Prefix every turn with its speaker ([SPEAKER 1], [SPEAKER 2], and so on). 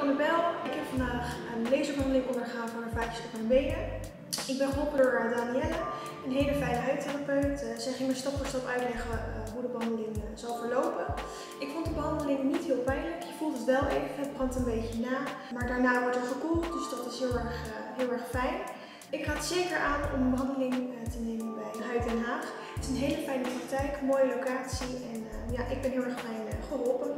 [SPEAKER 1] Annabel. Ik heb vandaag een laserbehandeling ondergaan van een vaatjes op mijn benen. Ik ben geholpen door eh, Danielle, een hele fijne huidtherapeut. Eh, zij ging me stap voor stap uitleggen eh, hoe de behandeling zal verlopen. Ik vond de behandeling niet heel pijnlijk. Je voelt het wel even, het brandt een beetje na. Maar daarna wordt het gekoeld, dus dat is heel erg, heel erg fijn. Ik raad zeker aan om een behandeling te nemen bij Huid Den Haag. Het is een hele fijne praktijk, mooie locatie en ja, ik ben heel erg fijn geholpen.